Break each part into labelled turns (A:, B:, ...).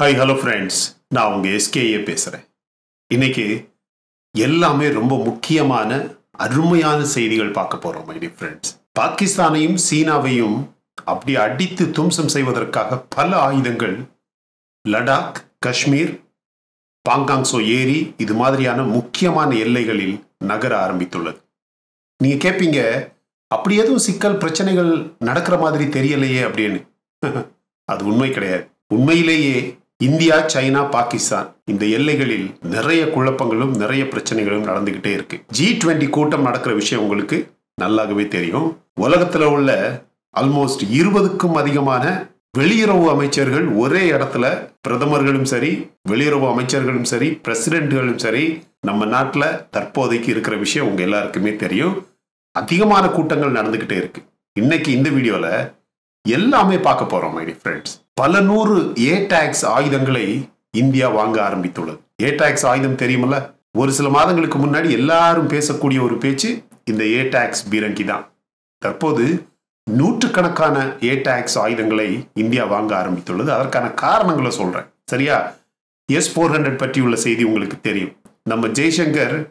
A: Hi hello friends நான் உங்கள் SKA பேசுகிறேன் இன்னைக்கு எல்லாமே ரொம்ப முக்கியமான அருமையான செய்திகள் பார்க்க போகிறோம் மை டியர் ஃப்ரெண்ட்ஸ் பாகிஸ்தானையும் சீனாவையும் அப்படி அடித்து தும்சம் செய்வதற்காக பல ஆயுதங்கள் லடாக் காஷ்மீர் பாங்காங்ஸோ ஏரி இது மாதிரியான முக்கியமான எல்லைகளில் நகர ஆரம்பித்துள்ளது. நீங்கள் கேட்பீங்க அப்படி எதுவும் சிக்கல் பிரச்சனைகள் நடக்கிற மாதிரி தெரியலையே அப்படின்னு. அது உண்மை கிடையாது. உண்மையிலேயே இந்தியா சைனா பாகிஸ்தான் இந்த எல்லைகளில் நிறைய குழப்பங்களும் நிறைய பிரச்சனைகளும் நடந்துகிட்டே இருக்கு. ஜி டுவெண்ட்டி கூட்டம் நடக்கிற விஷயம் உங்களுக்கு நல்லாகவே தெரியும். உலகத்துல உள்ள ஆல்மோஸ்ட் இருபதுக்கும் அதிகமான வெளியுறவு அமைச்சர்கள் ஒரே இடத்துல பிரதமர்களும் சரி வெளியுறவு அமைச்சர்களும் சரி பிரசிடென்ட்களும் சரி நம்ம நாட்டில் தற்போதைக்கு இருக்கிற விஷயம் உங்க எல்லாருக்குமே தெரியும். அதிகமான கூட்டங்கள் நடந்துகிட்டே இருக்கு. இன்னைக்கு இந்த வீடியோல எல்லாமே பார்க்க போறோம் மை ஃப்ரெண்ட்ஸ் பல நூறு ஏ டாக்ஸ் ஆயுதங்களை இந்தியா வாங்க ஆரம்பித்துள்ளது. ஏ டாக்ஸ் ஆயுதம் தெரியுமல்ல? ஒரு சில மாதங்களுக்கு முன்னாடி எல்லாரும் பேசக்கூடிய ஒரு பேச்சு இந்த ஏ டாக்ஸ் பீரங்கி தான். தற்போது நூற்றுக்கணக்கான ஏ டாக்ஸ் ஆயுதங்களை இந்தியா வாங்க ஆரம்பித்துள்ளது. அதற்கான காரணங்களை சொல்றேன். சரியா? எஸ் ஃபோர் ஹண்ட்ரட் பற்றி உள்ள செய்தி உங்களுக்கு தெரியும். நம்ம ஜெய்சங்கர்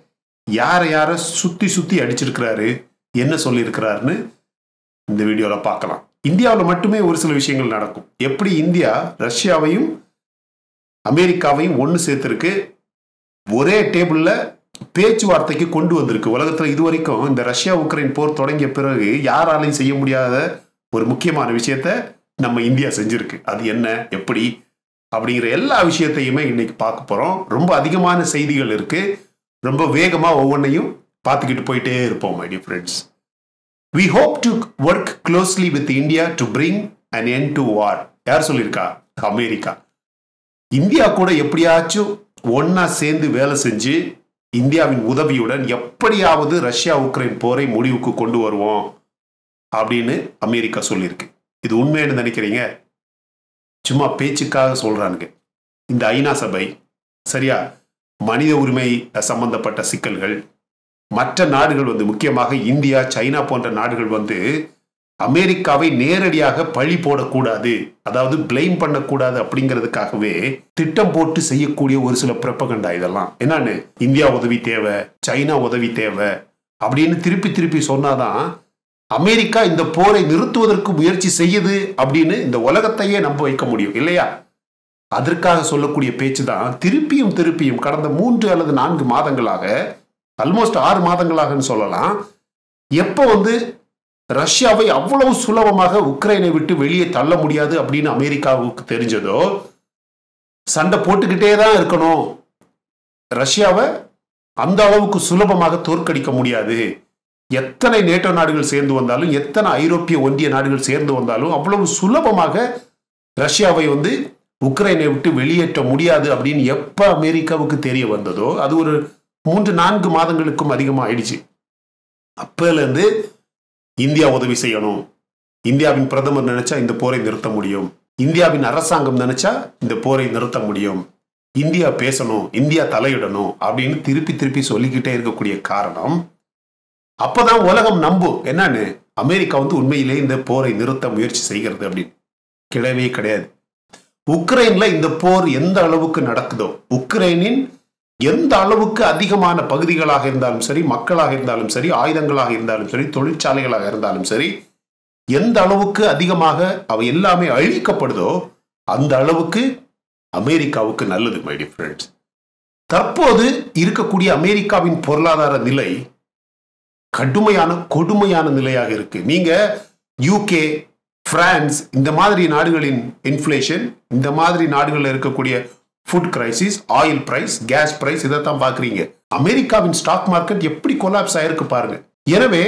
A: யாரை யாரை சுத்தி சுத்தி அடிச்சிருக்கிறாரு என்ன சொல்லியிருக்கிறாருன்னு இந்த வீடியோவில் பார்க்கலாம். இந்தியாவில் மட்டுமே ஒரு சில விஷயங்கள் நடக்கும். எப்படி இந்தியா ரஷ்யாவையும் அமெரிக்காவையும் ஒன்று சேர்த்துருக்கு ஒரே டேபிளில் பேச்சுவார்த்தைக்கு கொண்டு வந்திருக்கு. உலகத்தில் இதுவரைக்கும் இந்த ரஷ்யா உக்ரைன் போர் தொடங்கிய பிறகு யாராலையும் செய்ய முடியாத ஒரு முக்கியமான விஷயத்த நம்ம இந்தியா செஞ்சிருக்கு. அது என்ன? எப்படி? அப்படிங்கிற எல்லா விஷயத்தையுமே இன்னைக்கு பார்க்க போகிறோம் ரொம்ப அதிகமான செய்திகள் இருக்குது ரொம்ப வேகமாக ஒவ்வொன்றையும் பார்த்துக்கிட்டு போயிட்டே இருப்போம் my dear friends we hope to work closely with India to bring and end to war யார் சொல்லியிருக்கா? அமெரிக்கா. இந்தியா கூட எப்படியாச்சும் ஒன்னா சேர்ந்து வேலை செஞ்சு இந்தியாவின் உதவியுடன் எப்படியாவது ரஷ்யா உக்ரைன் போரை முடிவுக்கு கொண்டு வருவோம் அப்படின்னு அமெரிக்கா சொல்லியிருக்கு. இது உண்மைன்னு நினைக்கிறீங்க? சும்மா பேச்சுக்காக சொல்றானுங்க. இந்த ஐநா சபை சரியா? மனித உரிமை சம்பந்தப்பட்ட சிக்கல்கள் மற்ற நாடுகள் வந்து முக்கியமாக இந்தியா சைனா போன்ற நாடுகள் வந்து அமெரிக்காவை நேரடியாக பழி போடக்கூடாது அதாவது பிளேம் பண்ணக்கூடாது அப்படிங்கிறதுக்காகவே திட்டம் போட்டு செய்யக்கூடிய ஒரு சில பிரப்பகண்டா இதெல்லாம். என்னன்னு? இந்தியா உதவி தேவை சைனா உதவி தேவை அப்படின்னு திருப்பி திருப்பி சொன்னாதான் அமெரிக்கா இந்த போரை நிறுத்துவதற்கு முயற்சி செய்யுது அப்படின்னு இந்த உலகத்தையே நம்ப வைக்க முடியும் இல்லையா? அதற்காக சொல்லக்கூடிய பேச்சு தான் திருப்பியும் திருப்பியும் கடந்த மூன்று அல்லது நான்கு மாதங்களாக ஆல்மோஸ்ட் ஆறு மாதங்களாகன்னு சொல்லலாம். எப்போ வந்து ரஷ்யாவை அவ்வளவு சுலபமாக உக்ரைனை விட்டு வெளியே தள்ள முடியாது அப்படின்னு அமெரிக்காவுக்கு தெரிஞ்சதோ சண்டை போட்டுக்கிட்டே தான் இருக்கணும். ரஷ்யாவை அந்த அளவுக்கு சுலபமாக தோற்கடிக்க முடியாது. எத்தனை நேட்டோ நாடுகள் சேர்ந்து வந்தாலும் எத்தனை ஐரோப்பிய ஒன்றிய நாடுகள் சேர்ந்து வந்தாலும் அவ்வளவு சுலபமாக ரஷ்யாவை வந்து உக்ரைனை விட்டு வெளியேற்ற முடியாது அப்படின்னு எப்போ அமெரிக்காவுக்கு தெரிய வந்ததோ அது ஒரு மூன்று நான்கு மாதங்களுக்கும் அதிகமாக ஆயிடுச்சு அப்போலேருந்து இந்தியா உதவி செய்யணும். இந்தியாவின் பிரதமர் நினைச்சா இந்த போரை நிறுத்த முடியும். இந்தியாவின் அரசாங்கம் நினைச்சா இந்த போரை நிறுத்த முடியும். இந்தியா பேசணும் இந்தியா தலையிடணும் அப்படின்னு திருப்பி திருப்பி சொல்லிக்கிட்டே இருக்கக்கூடிய காரணம் அப்போதான் உலகம் நம்பும். என்னன்னு? அமெரிக்கா வந்து உண்மையிலே இந்த போரை நிறுத்த முயற்சி செய்கிறது அப்படின்னு. கிடையவே கிடையாது. உக்ரைன்ல இந்த போர் எந்த அளவுக்கு நடக்குதோ உக்ரைனின் எந்த அளவுக்கு அதிகமான பகுதிகளாக இருந்தாலும் சரி மக்களாக இருந்தாலும் சரி ஆயுதங்களாக இருந்தாலும் சரி தொழிற்சாலைகளாக இருந்தாலும் சரி எந்த அளவுக்கு அதிகமாக அவை எல்லாமே அழிக்கப்படுதோ அந்த அளவுக்கு அமெரிக்காவுக்கு நல்லது மை ஃப்ரெண்ட்ஸ் தற்போது இருக்கக்கூடிய அமெரிக்காவின் பொருளாதார நிலை கடுமையான கொடுமையான நிலையாக இருக்கு. நீங்க யூகே பிரான்ஸ் இந்த மாதிரி நாடுகளின் இன்ஃப்ளேஷன் இந்த மாதிரி நாடுகளில் இருக்கக்கூடிய food crisis oil price gas price இதைத்தான் பாக்குறீங்க அமெரிக்காவின் ஸ்டாக் மார்க்கெட் எப்படி கொலாப்ஸ் ஆயிருக்கு பாருங்க. எனவே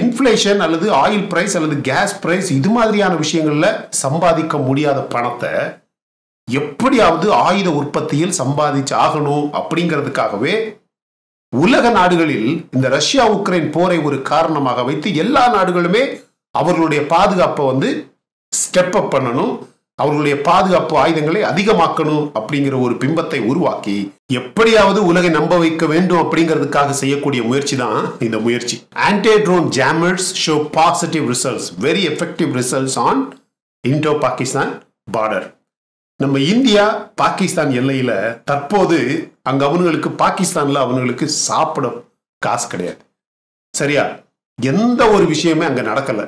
A: இன்ஃப்ளேஷன் அல்லது ஆயில் பிரைஸ் அல்லது கேஸ் பிரைஸ் இது மாதிரியான விஷயங்கள்ல சம்பாதிக்க முடியாத பணத்தை எப்படியாவது ஆயுத உற்பத்தியில் சம்பாதிச்சு ஆகணும் அப்படிங்கிறதுக்காகவே உலக நாடுகளில் இந்த ரஷ்யா உக்ரைன் போரை ஒரு காரணமாக வைத்து எல்லா நாடுகளுமே அவர்களுடைய பாதுகாப்பை வந்து ஸ்டெப் அப் பண்ணணும். அவர்களுடைய பாதுகாப்பு ஆயுதங்களை அதிகமாக்கணும் அப்படிங்கிற ஒரு பிம்பத்தை உருவாக்கி எப்படியாவது உலகை நம்ப வைக்க வேண்டும் அப்படிங்கிறதுக்காக செய்யக்கூடிய முயற்சி தான் இந்த முயற்சி. Anti drone jammers show positive results very effective results on Indo Pakistan border நம்ம இந்தியா பாகிஸ்தான் எல்லையில தற்போது அங்க அவனுங்களுக்கு பாகிஸ்தான்ல அவனுங்களுக்கு சாப்பிட காசு கிடையாது. சரியா? எந்த ஒரு விஷயமே அங்க நடக்கலை.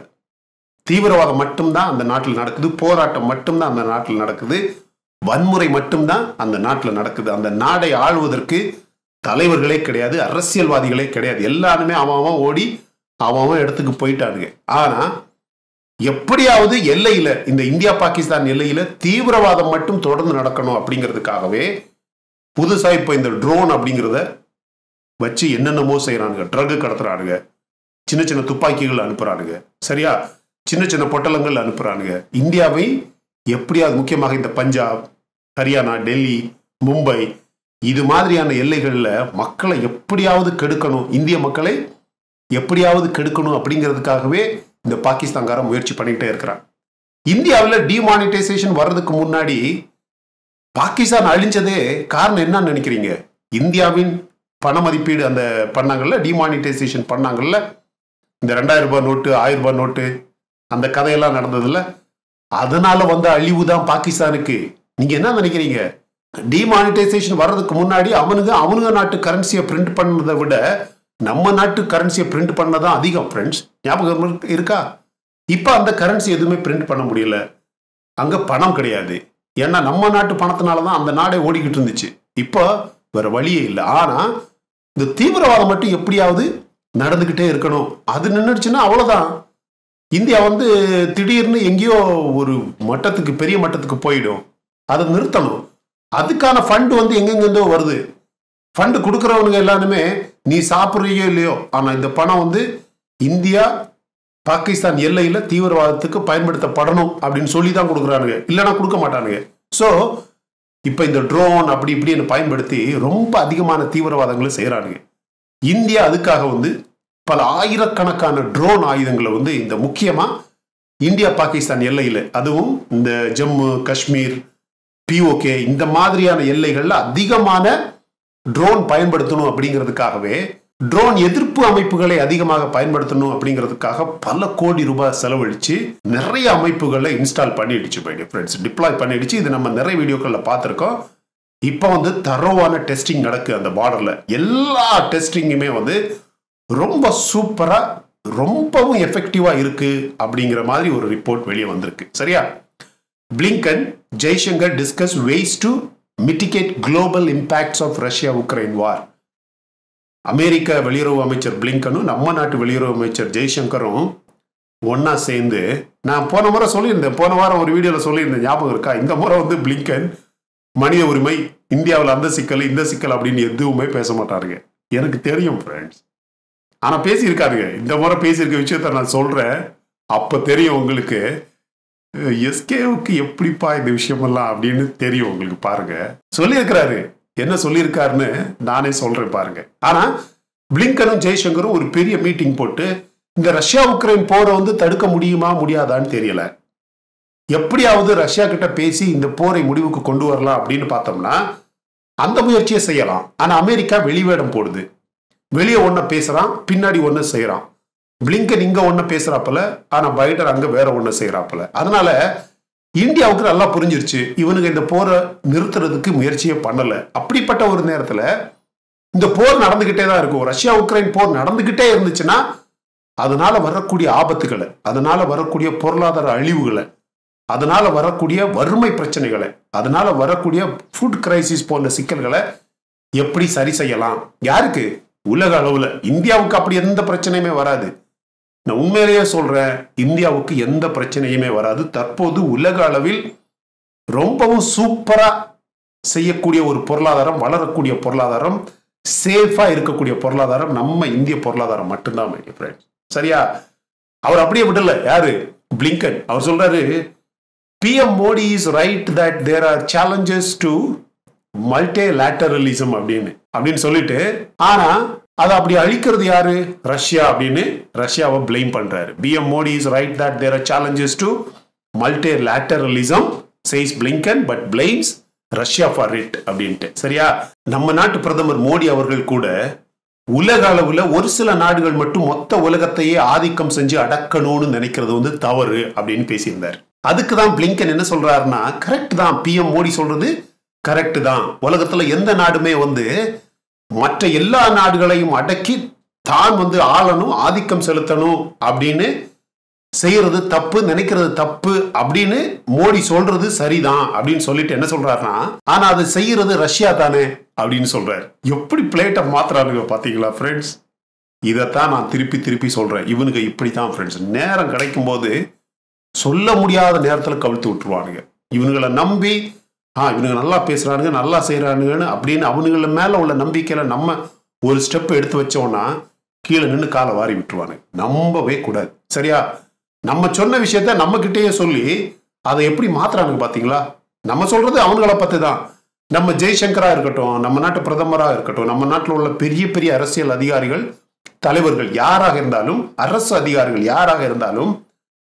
A: தீவிரவாதம் மட்டும்தான் அந்த நாட்டில் நடக்குது போராட்டம் மட்டும்தான் அந்த நாட்டில் நடக்குது வன்முறை மட்டும்தான் அந்த நாட்டில் நடக்குது. அந்த நாடை ஆள்வதற்கு தலைவர்களே கிடையாது அரசியல்வாதிகளே கிடையாது. எல்லாருமே அவன் ஓடி அவன் இடத்துக்கு போயிட்டானுங்க. ஆனால் எப்படியாவது எல்லையில் இந்த இந்தியா பாகிஸ்தான் எல்லையில் தீவிரவாதம் மட்டும் தொடர்ந்து நடக்கணும் அப்படிங்கிறதுக்காகவே புதுசாக இப்போ இந்த ட்ரோன் அப்படிங்கிறத வச்சு என்னென்னமோ செய்கிறானுங்க ட்ரக்கு கடத்துறானுங்க. சின்ன சின்ன துப்பாக்கிகள் அனுப்புகிறானுங்க சரியா? சின்ன சின்ன பொட்டலங்கள் அனுப்புறானுங்க. இந்தியாவை எப்படியாவது முக்கியமாக இந்த பஞ்சாப் ஹரியானா டெல்லி மும்பை இது மாதிரியான எல்லைகளில் மக்களை எப்படியாவது கெடுக்கணும் இந்திய மக்களை எப்படியாவது கெடுக்கணும் அப்படிங்கிறதுக்காகவே இந்த பாகிஸ்தான்காரன் முயற்சி பண்ணிக்கிட்டே இருக்கிறான். இந்தியாவில் டிமானிட்டைசேஷன் வர்றதுக்கு முன்னாடி பாகிஸ்தான் அழிஞ்சதே காரணம் என்னன்னு நினைக்கிறீங்க? இந்தியாவின் பண மதிப்பீடு அந்த பண்ணாங்கல்ல டிமானிட்டைசேஷன் பண்ணாங்கல்ல இந்த ரெண்டாயிரம் ரூபாய் நோட்டு ஆயிரம் ரூபாய் நோட்டு அந்த கதையெல்லாம் நடந்ததுல அதனால வந்த அழிவு தான் பாகிஸ்தானுக்கு. நீங்க என்ன நினைக்கிறீங்க? டிமானிட்டைசேஷன் வர்றதுக்கு முன்னாடி அவனுங்க அவனுங்க நாட்டு கரன்சியை பிரிண்ட் பண்ணதை விட நம்ம நாட்டு கரன்சியை பிரிண்ட் பண்ணதான் அதிகம் ஃப்ரெண்ட்ஸ் ஞாபகம் இருக்கா? இப்போ அந்த கரன்சி எதுவுமே பிரிண்ட் பண்ண முடியல. அங்கே பணம் கிடையாது. ஏன்னா நம்ம நாட்டு பணத்தினால தான் அந்த நாடே ஓடிக்கிட்டு இருந்துச்சு. இப்போ வேற வழியே இல்லை. ஆனால் இந்த தீவிரவாதம் மட்டும் எப்படியாவது நடந்துக்கிட்டே இருக்கணும். அது நின்றுச்சுன்னா அவ்வளோதான் இந்தியா வந்து திடீர்னு எங்கேயோ ஒரு மட்டத்துக்கு பெரிய மட்டத்துக்கு போயிடும். அதை நிறுத்தணும். அதுக்கான ஃபண்ட் வந்து எங்கெங்கெந்தோ வருது. ஃபண்டு கொடுக்குறவனுங்க எல்லாருமே நீ சாப்பிட்றியோ இல்லையோ? ஆனால் இந்த பணம் வந்து இந்தியா பாகிஸ்தான் எல்லையில் தீவிரவாதத்துக்கு பயன்படுத்தப்படணும் அப்படின்னு சொல்லி தான் கொடுக்குறானுங்க. இல்லைன்னா கொடுக்க மாட்டானுங்க. ஸோ இப்போ இந்த ட்ரோன் அப்படி இப்படின்னு பயன்படுத்தி ரொம்ப அதிகமான தீவிரவாதங்களை செய்கிறானுங்க இந்தியா அதுக்காக வந்து பல ஆயிரக்கணக்கான ட்ரோன் ஆயுதங்களை வந்து இந்த முக்கியமாக இந்தியா பாகிஸ்தான் எல்லையில் அதுவும் இந்த ஜம்மு காஷ்மீர் பிஓகே இந்த மாதிரியான எல்லைகளில் அதிகமான ட்ரோன் பயன்படுத்தணும் அப்படிங்கிறதுக்காகவே ட்ரோன் எதிர்ப்பு அமைப்புகளை அதிகமாக பயன்படுத்தணும் அப்படிங்கிறதுக்காக பல கோடி ரூபாய் செலவழிச்சு நிறைய அமைப்புகளை இன்ஸ்டால் பண்ணிடுச்சு பை ஃப்ரெண்ட்ஸ் டிப்ளாய் பண்ணிடுச்சு. இது நம்ம நிறைய வீடியோக்களில் பார்த்துருக்கோம். இப்போ வந்து தரோவான டெஸ்டிங் நடக்கு அந்த பார்டரில் எல்லா டெஸ்டிங்குமே வந்து ரொம்ப சூப்பரா ரொம்பவும் எஃபெக்டிவா இருக்கு அப்படிங்கிற மாதிரி ஒரு ரிப்போர்ட் வெளியே வந்திருக்கு. சரியா? Blinken Jaishankar discuss ways to mitigate global impacts of Russia Ukraine war அமெரிக்க வெளியுறவு அமைச்சர் பிளிங்கனும் நம்ம நாட்டு வெளியுறவு அமைச்சர் ஜெய்சங்கரும் ஒன்றா சேர்ந்து நான் போன முறை சொல்லியிருந்தேன் போன வாரம் ஒரு வீடியோவில் சொல்லியிருந்தேன் ஞாபகம் இருக்கா? இந்த முறை வந்து பிளிங்கன் மனித உரிமை இந்தியாவில் அந்த சிக்கல் இந்த சிக்கல் அப்படின்னு எதுவுமே பேச மாட்டாருங்க. எனக்கு தெரியும் ஃப்ரெண்ட்ஸ் ஆனால் பேசியிருக்காருங்க இந்த முறை பேசியிருக்க விஷயத்த நான் சொல்கிறேன் அப்போ தெரியும் உங்களுக்கு எஸ்கேவுக்கு எப்படிப்பா இந்த விஷயமெல்லாம் அப்படின்னு தெரியும் உங்களுக்கு பாருங்க. சொல்லியிருக்கிறாரு. என்ன சொல்லியிருக்காருன்னு நானே சொல்றேன் பாருங்க. ஆனா பிளிங்கனும் ஜெய்சங்கரும் ஒரு பெரிய மீட்டிங் போட்டு இந்த ரஷ்யா உக்ரைன் போரை வந்து தடுக்க முடியுமா முடியாதான்னு தெரியல. எப்படியாவது ரஷ்யா கிட்ட பேசி இந்த போரை முடிவுக்கு கொண்டு வரலாம் அப்படின்னு பார்த்தோம்னா அந்த முயற்சியை செய்யலாம். ஆனா அமெரிக்கா வெளிவேடம் போடுது. வெளியே ஒன்ன பேசுறான் பின்னாடி ஒன்னு செய்யறான் பிளிங்கன் இங்க ஒண்ணு பேசுறாப்புல ஆனா பைடன் அங்க வேற ஒண்ணு செய்யறாப்புல அதனால இந்தியாவுக்கு நல்லா புரிஞ்சிருச்சு. இவனுங்க இந்த போரை நிறுத்துறதுக்கு முயற்சியே பண்ணல. அப்படிப்பட்ட ஒரு நேரத்துல இந்த போர் நடந்துகிட்டே தான் இருக்கும். ரஷ்யா உக்ரைன் போர் நடந்துகிட்டே இருந்துச்சுன்னா அதனால வரக்கூடிய ஆபத்துகளை அதனால வரக்கூடிய பொருளாதார அழிவுகளை அதனால வரக்கூடிய வறுமை பிரச்சனைகளை அதனால வரக்கூடிய ஃபுட் கிரைசிஸ் போன்ற சிக்கல்களை எப்படி சரி செய்யலாம்? யாருக்கு? உலக அளவுல இந்தியாவுக்கு அப்படி எந்த பிரச்சனையுமே வராது. நான் உண்மையிலேயே சொல்றேன் இந்தியாவுக்கு எந்த பிரச்சனையுமே வராது. தற்போது உலக அளவில் ரொம்பவும் சூப்பரா செய்யக்கூடிய ஒரு பொருளாதாரம் வளரக்கூடிய பொருளாதாரம் சேஃபா இருக்கக்கூடிய பொருளாதாரம் நம்ம இந்திய பொருளாதாரம் மட்டும்தான் my சரியா? அவர் அப்படியே விடல. யாரு? பிளிங்கன் அவர் சொல்றாரு PM Modi is right that there are challenges to multilateralism அப்படின்னு அப்படின்னு சொல்லிட்டு ஆனா அதை அப்படி அழிக்கிறது யாரு? ரஷ்யா அப்படின்னு ரஷ்யாவை பிளேம் பண்றாரு. PM Modi is right that there are challenges to multilateralism says Blinken but blames Russia for it அப்படின்ட்டு. சரியா? நம்ம நாட்டு பிரதமர் மோடி அவர்கள் கூட உலக அளவுல ஒரு சில நாடுகள் மட்டும் மொத்த உலகத்தையே ஆதிக்கம் செஞ்சு அடக்கணும்னு நினைக்கிறது வந்து தவறு அப்படின்னு பேசியிருந்தார். அதுக்கு தான் பிளிங்கன் என்ன சொல்றாருன்னா கரெக்ட் தான். பிஎம் மோடி சொல்றது கரெக்ட் தான். உலகத்துல எந்த நாடுமே வந்து மற்ற எல்லா நாடுகளையும் அடக்கி தான் வந்து ஆளணும் ஆதிக்கம் செலுத்தணும் அப்படின்னு செய்யறது தப்பு நினைக்கிறது தப்பு அப்படின்னு மோடி சொல்றது சரிதான் அப்படின்னு சொல்லிட்டு என்ன சொல்றாருன்னா ஆனா அது செய்யறது ரஷ்யா தானே அப்படின்னு சொல்றாரு. எப்படி பிளேட்டை மாத்துறாருங்க பாத்தீங்களா ஃப்ரெண்ட்ஸ் இதைத்தான் நான் திருப்பி திருப்பி சொல்றேன். இவனுங்க இப்படித்தான் ஃப்ரெண்ட்ஸ் நேரம் கிடைக்கும் போது சொல்ல முடியாத நேரத்தில் கவிழ்த்து விட்டுருவானுங்க. இவனுங்களை நம்பி ஆ இவனுங்க நல்லா பேசுறானுங்க நல்லா செய்யறானுங்கன்னு அப்படின்னு அவனுங்கள மேல உள்ள நம்பிக்கையில நம்ம ஒரு ஸ்டெப் எடுத்து வச்சோம்னா கீழே நின்று காலை வாரி விட்டுருவானுங்க. நம்பவே கூடாது. சரியா? நம்ம சொன்ன விஷயத்த நம்ம கிட்டேயே சொல்லி அதை எப்படி மாத்துறானுங்க பாத்தீங்களா? நம்ம சொல்றது அவங்கள பத்தி தான் நம்ம ஜெய்சங்கரா இருக்கட்டும் நம்ம நாட்டு பிரதமராக இருக்கட்டும் நம்ம நாட்டில் உள்ள பெரிய பெரிய அரசியல் அதிகாரிகள் தலைவர்கள் யாராக இருந்தாலும் அரசு அதிகாரிகள் யாராக இருந்தாலும்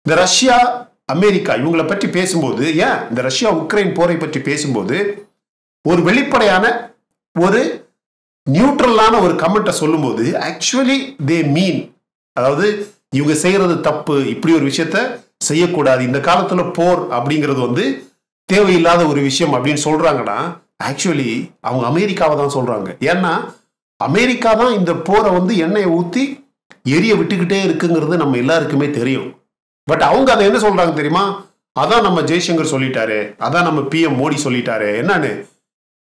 A: இந்த ரஷ்யா அமெரிக்கா இவங்களை பற்றி பேசும்போது ஏன் இந்த ரஷ்யா உக்ரைன் போரை பற்றி பேசும்போது ஒரு வெளிப்படையான ஒரு நியூட்ரலான ஒரு கமெண்ட்டை சொல்லும்போது ஆக்சுவலி தே மீன் அதாவது இவங்க செய்கிறது தப்பு இப்படி ஒரு விஷயத்த செய்யக்கூடாது இந்த காலத்தில் போர் அப்படிங்கிறது வந்து தேவையில்லாத ஒரு விஷயம் அப்படின்னு சொல்கிறாங்கன்னா ஆக்சுவலி அவங்க அமெரிக்காவை தான் சொல்கிறாங்க ஏன்னா அமெரிக்கா தான் இந்த போரை வந்து எண்ணெயை ஊற்றி எரிய விட்டுக்கிட்டே இருக்குங்கிறது நம்ம எல்லாருக்குமே தெரியும். பட் அவங்க அதை என்ன சொல்றாங்க தெரியுமா? அதான் நம்ம ஜெய்சங்கர் சொல்லிட்டாரு. அதான் நம்ம பிஎம் மோடி சொல்லிட்டாரு. என்னன்னு?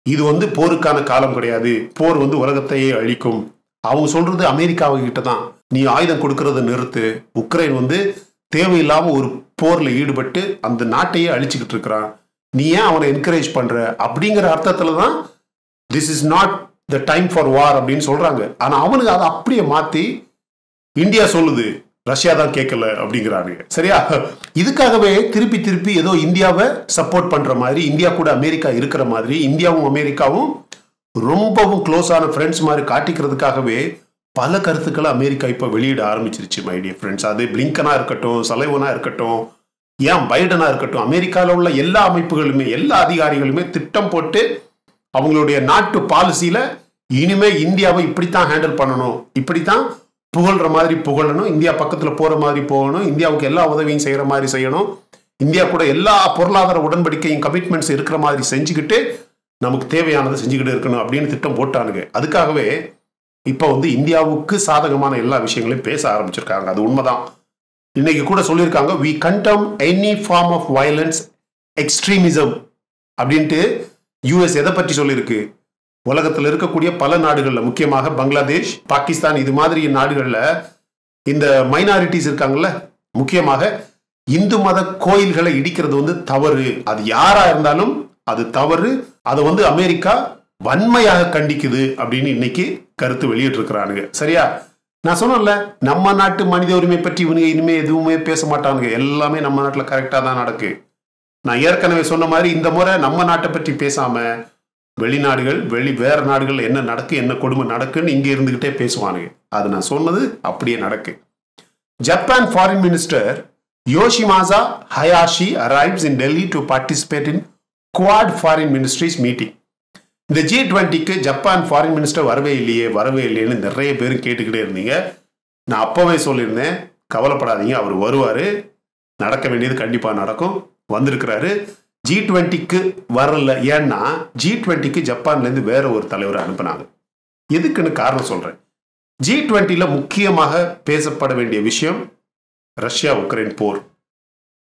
A: இது வந்து போருக்கான காலம் கிடையாது. போர் வந்து உலகத்தையே அழிக்கும். அவங்க சொல்றது அமெரிக்காவுக்கிட்ட தான். நீ ஆயுதம் கொடுக்கறத நிறுத்து. உக்ரைன் வந்து தேவையில்லாம ஒரு போர்ல ஈடுபட்டு அந்த நாட்டையே அழிச்சுக்கிட்டு இருக்கிறான் நீ ஏன் அவனை என்கரேஜ் பண்ற? அப்படிங்கிற அர்த்தத்துல தான் this is not the time for war அப்படின்னு சொல்றாங்க. ஆனா அவனுக்கு அதை அப்படியே மாத்தி இந்தியா சொல்லுது. ரஷ்யா தான் கேட்கல அப்படிங்கிறாங்க. சரியா? இதுக்காகவே திருப்பி திருப்பி ஏதோ இந்தியாவை சப்போர்ட் பண்ற மாதிரி இந்தியா கூட அமெரிக்கா இருக்கிற மாதிரி இந்தியாவும் அமெரிக்காவும் ரொம்பவும் க்ளோஸான ஃப்ரெண்ட்ஸ் மாதிரி காட்டிக்கிறதுக்காகவே பல கருத்துக்களை அமெரிக்கா இப்போ வெளியிட ஆரம்பிச்சிருச்சு மை டியர் ஃப்ரெண்ட்ஸ் அது பிளிங்கனா இருக்கட்டும் சலைவனா இருக்கட்டும் ஏன் பைடனா இருக்கட்டும் அமெரிக்காவில் உள்ள எல்லா அமைப்புகளுமே எல்லா அதிகாரிகளுமே திட்டம் போட்டு அவங்களுடைய நாட்டு பாலிசியில இனிமே இந்தியாவை இப்படித்தான் ஹேண்டில் பண்ணணும் இப்படித்தான் புகழ்ற மாதிரி புகழணும் இந்தியா பக்கத்தில் போகிற மாதிரி போகணும் இந்தியாவுக்கு எல்லா உதவியும் செய்கிற மாதிரி செய்யணும். இந்தியா கூட எல்லா பொருளாதார உடன்படிக்கையும் கமிட்மெண்ட்ஸ் இருக்கிற மாதிரி செஞ்சுக்கிட்டு நமக்கு தேவையானதை செஞ்சுக்கிட்டு இருக்கணும் அப்படின்னு திட்டம் போட்டானுங்க. அதுக்காகவே இப்போ வந்து இந்தியாவுக்கு சாதகமான எல்லா விஷயங்களையும் பேச ஆரம்பிச்சிருக்காங்க. அது உண்மைதான். இன்னைக்கு கூட சொல்லியிருக்காங்க we condemn any form of violence extremism அப்படின்ட்டு யூஎஸ் எதை பற்றி சொல்லியிருக்கு? உலகத்தில் இருக்கக்கூடிய பல நாடுகளில் முக்கியமாக பங்களாதேஷ் பாகிஸ்தான் இது மாதிரி நாடுகளில் இந்த மைனாரிட்டிஸ் இருக்காங்கல்ல முக்கியமாக இந்து மத கோயில்களை இடிக்கிறது வந்து தவறு. அது யாரா இருந்தாலும் அது தவறு. அதை வந்து அமெரிக்கா வன்மையாக கண்டிக்குது அப்படின்னு இன்னைக்கு கருத்து வெளியிட்டிருக்கிறானுங்க. சரியா? நான் சொன்னேன்ல நம்ம நாட்டு மனித உரிமை பற்றி இவனுங்க இனிமே எதுவுமே பேச மாட்டானுங்க. எல்லாமே நம்ம நாட்டில் கரெக்டாக தான் நடக்கு. நான் ஏற்கனவே சொன்ன மாதிரி இந்த முறை நம்ம நாட்டை பற்றி பேசாமல் வெளிநாடுகள் வெளி வேற நாடுகள் என்ன நடக்கு என்ன கொடுமை நடக்குன்னு இங்கே இருந்துக்கிட்டே பேசுவானுங்க. அது நான் சொன்னது அப்படியே நடக்கு. Japan foreign minister Yoshimasa Hayashi arrives in Delhi to participate in Quad foreign ministries meeting இந்த ஜி டுவெண்ட்டிக்கு ஜப்பான் ஃபாரின் மினிஸ்டர் வரவே இல்லையே வரவே இல்லையேன்னு நிறைய பேரும் கேட்டுக்கிட்டே இருந்தீங்க. நான் அப்பவே சொல்லியிருந்தேன் கவலைப்படாதீங்க அவர் வருவார் நடக்க வேண்டியது கண்டிப்பாக நடக்கும் வந்திருக்கிறாரு. ஜி டுவெண்ட்டிக்கு வரல. ஏன்னா ஜி டுவெண்ட்டிக்கு ஜப்பான்லேருந்து வேற ஒரு தலைவரை அனுப்புனாங்க. எதுக்குன்னு காரணம் சொல்கிறேன் ஜி டுவெண்ட்டியில் முக்கியமாக பேசப்பட வேண்டிய விஷயம் ரஷ்யா உக்ரைன் போர்.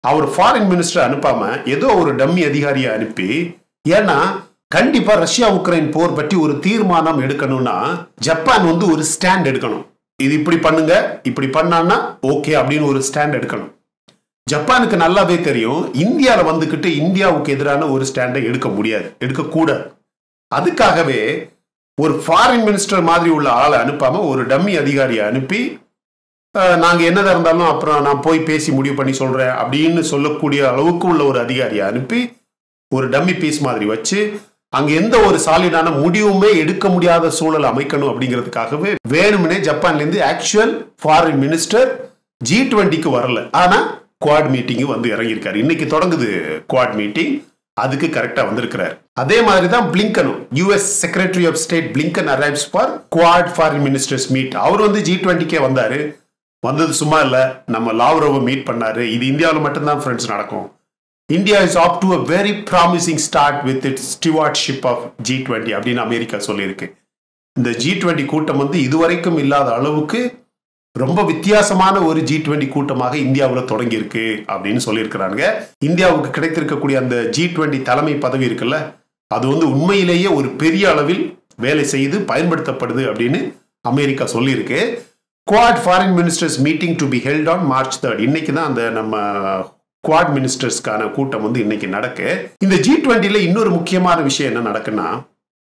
A: அவர் ஃபாரின் மினிஸ்டர் அனுப்பாமல் ஏதோ ஒரு டம்மி அதிகாரியை அனுப்பி ஏன்னா கண்டிப்பாக ரஷ்யா உக்ரைன் போர் பற்றி ஒரு தீர்மானம் எடுக்கணும்னா ஜப்பான் வந்து ஒரு ஸ்டாண்ட் எடுக்கணும். இது இப்படி பண்ணுங்க இப்படி பண்ணான்னா ஓகே அப்படின்னு ஒரு ஸ்டாண்ட் எடுக்கணும். ஜப்பானுக்கு நல்லாவே தெரியும். இந்தியாவில் வந்துக்கிட்டு இந்தியாவுக்கு எதிரான ஒரு ஸ்டாண்டை எடுக்க முடியாது. எடுக்கக்கூடாது அதுக்காகவே ஒரு ஃபாரின் மினிஸ்டர் மாதிரி உள்ள ஆளை அனுப்பாமல் ஒரு டம்மி அதிகாரியை அனுப்பி நாங்கள் என்னதாக இருந்தாலும் அப்புறம் நான் போய் பேசி முடிவு பண்ணி சொல்கிறேன் அப்படின்னு சொல்லக்கூடிய அளவுக்கு உள்ள ஒரு அதிகாரியை அனுப்பி ஒரு டம்மி பீஸ் மாதிரி வச்சு அங்கே எந்த ஒரு சாலிடான முடிவுமே எடுக்க முடியாத சூழல் அமைக்கணும் அப்படிங்கிறதுக்காகவே வேணும்னே ஜப்பான்லேருந்து ஆக்சுவல் ஃபாரின் மினிஸ்டர் ஜி டுவெண்ட்டிக்கு வரல. ஆனால் குவாட் மீட்டிங்கு வந்து இறங்கியிருக்காரு. இன்னைக்கு தொடங்குது குவாட் மீட்டிங் அதுக்கு கரெக்டாக வந்திருக்கிறார். அதே மாதிரி தான் பிளிங்கனும் US secretary of state Blinken arrives for Quad foreign ministers meet அவர் வந்து ஜி டுவெண்ட்டிக்கே வந்தார். வந்தது சும்மா இல்லை. நம்ம லாவ்ரோவை மீட் பண்ணாரு. இது இந்தியாவில் மட்டும்தான் ஃப்ரெண்ட்ஸ் நடக்கும். India is off to a very promising start with it stewardship of G twenty அப்படின்னு அமெரிக்கா சொல்லியிருக்கு. இந்த ஜி டுவெண்ட்டி கூட்டம் வந்து இதுவரைக்கும் இல்லாத அளவுக்கு ரொம்ப வித்தியாசமான ஒரு ஜி டுவெண்ட்டி கூட்டமாக இந்தியாவில் தொடங்கியிருக்கு அப்படின்னு சொல்லியிருக்கிறாங்க இந்தியாவுக்கு கிடைத்திருக்கக்கூடிய அந்த ஜி டுவெண்ட்டி தலைமை பதவி இருக்குல்ல அது வந்து உண்மையிலேயே ஒரு பெரிய அளவில் வேலை செய்து பயன்படுத்தப்படுது அப்படின்னு அமெரிக்கா சொல்லியிருக்கு. Quad foreign ministers meeting to be held on March third இன்னைக்கு தான் அந்த நம்ம குவாட் மினிஸ்டர்ஸ்க்கான கூட்டம் வந்து இன்னைக்கு நடக்கு. இந்த ஜி டுவெண்டியில் இன்னொரு முக்கியமான விஷயம் என்ன நடக்குன்னா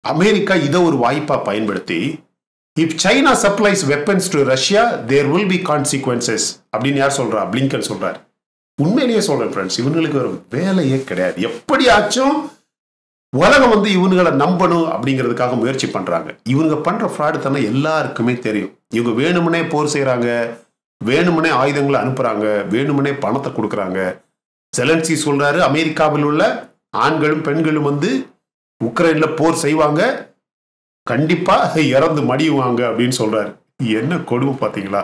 A: அமெரிக்கா இதை ஒரு வாய்ப்பாக பயன்படுத்தி if China supplies weapons to Russia there will be consequences அப்படின்னு யார் சொல்றா? பிளிங்கன் சொல்றார். உண்மையிலேயே சொல்றேன் ஃப்ரெண்ட்ஸ் இவங்களுக்கு ஒரு வேலையே கிடையாது. எப்படியாச்சும் உலகம் வந்து இவனுங்களை நம்பணும் அப்படிங்கிறதுக்காக முயற்சி பண்றாங்க. இவங்க பண்ற ஃப்ராடு தானே எல்லாருக்குமே தெரியும். இவங்க வேணுமனே போர் செய்கிறாங்க வேணுமனே ஆயுதங்களை அனுப்புறாங்க வேணுமனே பணத்தை கொடுக்குறாங்க. செலன்சி சொல்றாரு அமெரிக்காவில் உள்ள ஆண்களும் பெண்களும் வந்து உக்ரைனில் போர் செய்வாங்க. கண்டிப்பாக இறந்து மடியுவாங்க அப்படின்னு சொல்றாரு. என்ன கொடுமை பார்த்தீங்களா?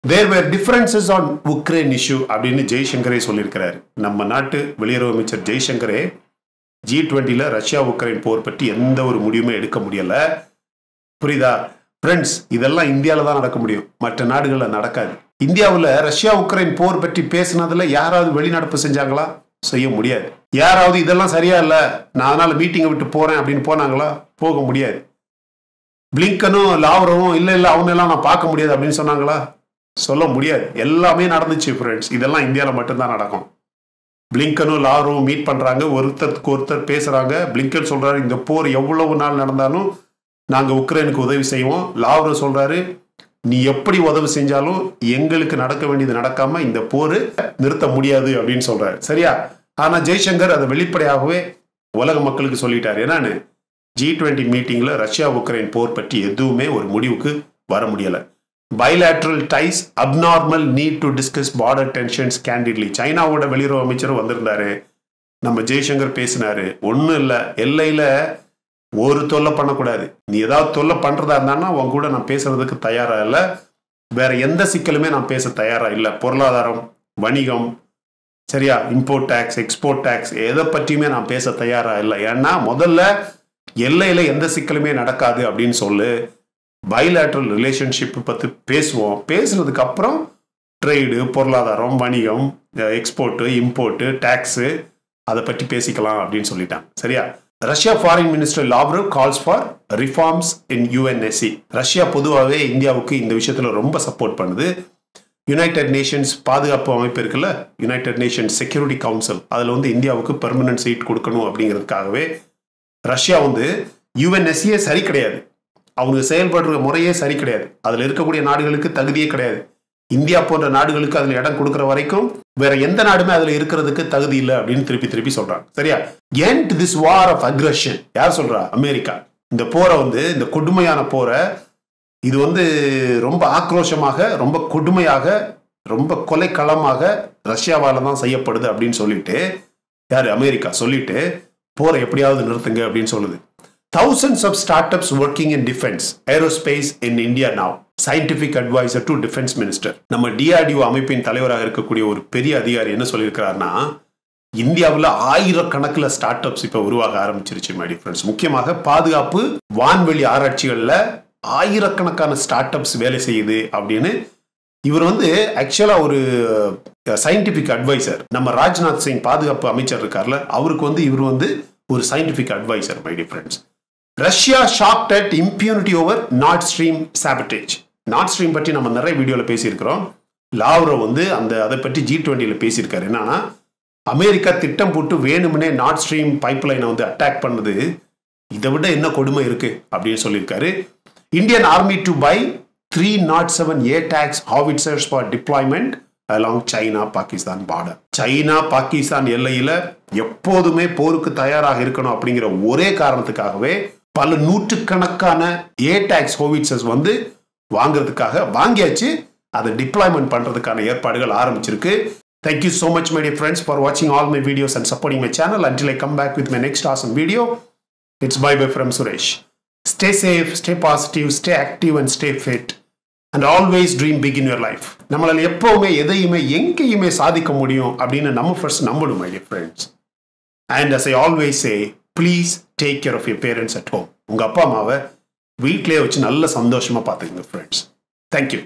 A: There were differences on Ukraine issue அப்படின்னு ஜெய்சங்கரே சொல்லியிருக்கிறாரு. நம்ம நாட்டு வெளியுறவு அமைச்சர் ஜெய்சங்கரே ஜி டுவெண்ட்டியில் ரஷ்யா உக்ரைன் போர் பற்றி எந்த ஒரு முடிவுமே எடுக்க முடியல. புரியுதா? ஃப்ரெண்ட்ஸ் இதெல்லாம் இந்தியாவில் தான் நடக்க முடியும். மற்ற நாடுகளில் நடக்காது. இந்தியாவில் ரஷ்யா உக்ரைன் போர் பற்றி பேசுனதில் யாராவது வெளிநடப்பு செஞ்சாங்களா? செய்ய முடியாது. யாராவது இதெல்லாம் சரியா இல்லை நான் அதனால் மீட்டிங்கை விட்டு போகிறேன் அப்படின்னு போனாங்களா? போக முடியாது. பிளிங்கனும் லாவரவும் இல்லை இல்லை அவனெல்லாம் நான் பார்க்க முடியாது அப்படின்னு சொன்னாங்களா? சொல்ல முடியாது. எல்லாமே நடந்துச்சு ஃப்ரெண்ட்ஸ் இதெல்லாம் இந்தியாவில் மட்டும்தான் நடக்கும். பிளிங்கனும் லாவரும் மீட் பண்ணுறாங்க ஒருத்தருக்கு ஒருத்தர் பேசுகிறாங்க பிளிங்கன் சொல்கிறாரு இந்த போர் எவ்வளவு நாள் நடந்தாலும் நாங்கள் உக்ரைனுக்கு உதவி செய்வோம். லாவரும் சொல்கிறாரு நீ எப்படி உதவி செஞ்சாலும் எங்களுக்கு நடக்க வேண்டியது நடக்காம இந்த போர் நிறுத்த முடியாது அப்படின்னு சொல்றாரு. சரியா? ஆனா ஜெய்சங்கர் அதை வெளிப்படையாகவே உலக மக்களுக்கு சொல்லிட்டாரு. என்னன்னு? ஜி டுவெண்ட்டி மீட்டிங்கில் ரஷ்யா உக்ரைன் போர் பற்றி எதுவுமே ஒரு முடிவுக்கு வர முடியலை. Bilateral ties abnormal need to discuss border tensions candidly சைனாவோட வெளியுறவு அமைச்சரும் வந்திருந்தாரு. நம்ம ஜெய்சங்கர் பேசினாரு. ஒன்றும் இல்லை. எல்லையில் ஒரு தொல்லை பண்ணக்கூடாது. நீ ஏதாவது தொல்லை பண்ணுறதா இருந்தான்னா உன் கூட நான் பேசுறதுக்கு தயாராக இல்லை. வேற எந்த சிக்கலுமே நான் பேச தயாராக இல்லை. பொருளாதாரம் வணிகம் சரியா? இம்போர்ட் டேக்ஸ் எக்ஸ்போர்ட் டேக்ஸ் எதை பற்றியுமே நான் பேச தயாராக இல்லை. ஏன்னா முதல்ல எல்லையில் எந்த சிக்கலுமே நடக்காது அப்படின்னு சொல்லு. பைலேட்ரல் ரிலேஷன்ஷிப் பற்றி பேசுவோம். பேசுனதுக்கு அப்புறம் ட்ரேடு பொருளாதாரம் வணிகம் எக்ஸ்போர்ட்டு இம்போர்ட்டு டேக்ஸு அதை பற்றி பேசிக்கலாம் அப்படின்னு சொல்லிட்டாங்க சரியா? Russia foreign minister Lavrov calls for reforms in UNSC Russia பொதுவாகவே இந்தியாவுக்கு இந்த விஷயத்தில் ரொம்ப சப்போர்ட் பண்ணுது. யுனைடெட் நேஷன்ஸ் பாதுகாப்பு அமைப்பு இருக்குல்ல? யுனைடெட் நேஷன்ஸ் செக்யூரிட்டி கவுன்சில் அதில் வந்து இந்தியாவுக்கு பெர்மனன்ட் சீட் கொடுக்கணும் அப்படிங்கிறதுக்காகவே ரஷ்யா வந்து யுஎன்எஸ்சியே சரி கிடையாது. அவங்க செயல்படுற முறையே சரி கிடையாது. அதில் இருக்கக்கூடிய நாடுகளுக்கு தகுதியே கிடையாது. இந்தியா போன்ற நாடுகளுக்கு அதில் இடம் கொடுக்குற வரைக்கும் வேற எந்த நாடுமே அதில் இருக்கிறதுக்கு தகுதி இல்லை அப்படின்னு திருப்பி திருப்பி சொல்றாங்க. சரியா? End this war of aggression யார் சொல்றா? அமெரிக்கா. இந்த போரை வந்து இந்த கொடுமையான போரை இது வந்து ரொம்ப ஆக்ரோஷமாக ரொம்ப கொடுமையாக ரொம்ப கொலைக்களமாக ரஷ்யாவால தான் செய்யப்படுது அப்படின்னு சொல்லிட்டு யார்? அமெரிக்கா சொல்லிட்டு போரை எப்படியாவது நிறுத்துங்க அப்படின்னு சொல்லுது. Thousands of startups working in defense aerospace in india now. Scientific adviser to defence minister நம்ம டிஆர்டிஓ அமைப்பின் தலைவராக இருக்கக்கூடிய ஒரு பெரிய அதிகாரி என்ன சொல்லியிருக்கிறாருன்னா இந்தியாவில் ஆயிரக்கணக்கில் ஸ்டார்ட் அப்ஸ் இப்போ உருவாக ஆரம்பிச்சிருச்சு மை ஃப்ரெண்ட்ஸ் முக்கியமாக பாதுகாப்பு வான்வெளி ஆராய்ச்சிகளில் ஆயிரக்கணக்கான ஸ்டார்ட் அப்ஸ் வேலை செய்யுது அப்படின்னு இவர் வந்து ஆக்சுவலாக ஒரு சயின்டிஃபிக் அட்வைசர் நம்ம ராஜ்நாத் சிங் பாதுகாப்பு அமைச்சர் இருக்கார்ல அவருக்கு வந்து இவர் வந்து ஒரு scientific adviser my friends Russia shocked at impunity over Nord Stream sabotage Nord Stream பற்றி நம்ம நிறைய வீடியோவில் பேசியிருக்கிறோம். லாவ்ரோ வந்து அந்த அதை பற்றி ஜி டுவெண்ட்டியில் பேசியிருக்காரு. என்னன்னா அமெரிக்கா திட்டம் போட்டு வேணும்னே நார்ட் ஸ்ட்ரீம் பைப் லைனை வந்து அட்டாக் பண்ணது. இதை விட என்ன கொடுமை இருக்குது அப்படின்னு சொல்லியிருக்காரு. Indian army to buy three nought oh howitzers for deployment along China-Pakistan border. China Pakistan border எல்லையில எப்போதுமே போருக்கு தயாராக இருக்கணும் அப்படிங்கிற ஒரே காரணத்துக்காகவே பல நூற்றுக்கணக்கான ஏ டேக்ஸ் ஹோவிட்சஸ் வந்து வாங்குறதுக்காக வாங்கியாச்சு அதை டிப்ளாய்மெண்ட் பண்ணுறதுக்கான ஏற்பாடுகள் ஆரம்பிச்சிருக்கு Thank you so much, my dear friends, for watching all my videos and supporting my channel. Until I come back with my next awesome video, it's bye bye from Suresh. Stay safe, stay positive, stay active, and stay fit. And always dream begin in your life நம்மளால் எப்போவுமே எதையுமே எங்கேயுமே சாதிக்க முடியும் அப்படின்னு நம்ம first நம்பணும் my dear friends and as I always say please take care of your parents at home உங்கள் அப்பா அம்மாவை வீட்டிலே வச்சு நல்ல சந்தோஷமாக பார்த்துக்குங்க ஃப்ரெண்ட்ஸ் தேங்க்யூ